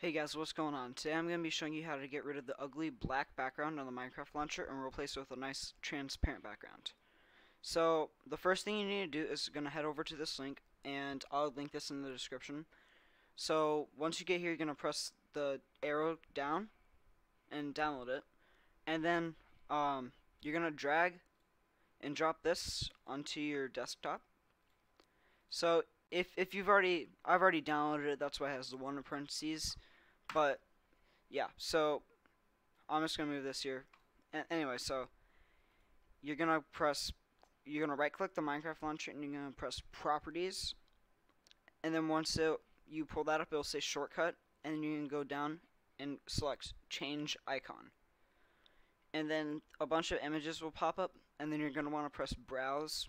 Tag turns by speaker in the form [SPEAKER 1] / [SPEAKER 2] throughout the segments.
[SPEAKER 1] Hey guys, what's going on? Today I'm going to be showing you how to get rid of the ugly black background on the Minecraft launcher and replace it with a nice transparent background. So, the first thing you need to do is going to head over to this link, and I'll link this in the description. So, once you get here, you're going to press the arrow down and download it. And then, um, you're going to drag and drop this onto your desktop. So, if, if you've already, I've already downloaded it, that's why it has the one in parentheses. But yeah, so I'm just gonna move this here. A anyway, so you're gonna press, you're gonna right click the Minecraft launcher and you're gonna press Properties, and then once it, you pull that up, it'll say Shortcut, and then you can go down and select Change Icon. And then a bunch of images will pop up, and then you're gonna want to press Browse,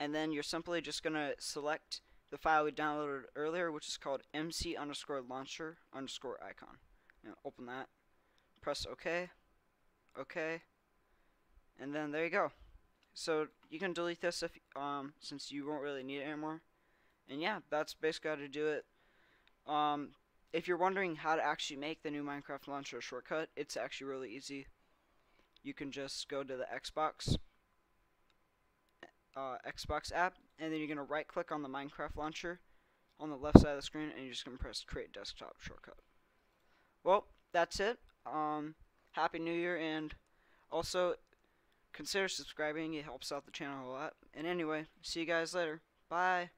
[SPEAKER 1] and then you're simply just gonna select the file we downloaded earlier, which is called mc underscore launcher underscore icon. Open that, press OK, OK, and then there you go. So you can delete this if um since you won't really need it anymore. And yeah, that's basically how to do it. Um, if you're wondering how to actually make the new Minecraft launcher shortcut, it's actually really easy. You can just go to the Xbox uh, Xbox app, and then you're going to right click on the Minecraft launcher on the left side of the screen, and you're just going to press Create Desktop Shortcut. Well, that's it. Um, Happy New Year, and also consider subscribing. It helps out the channel a lot. And anyway, see you guys later. Bye.